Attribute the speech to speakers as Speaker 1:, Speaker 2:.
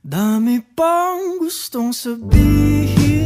Speaker 1: Dami pang gustong sabihin.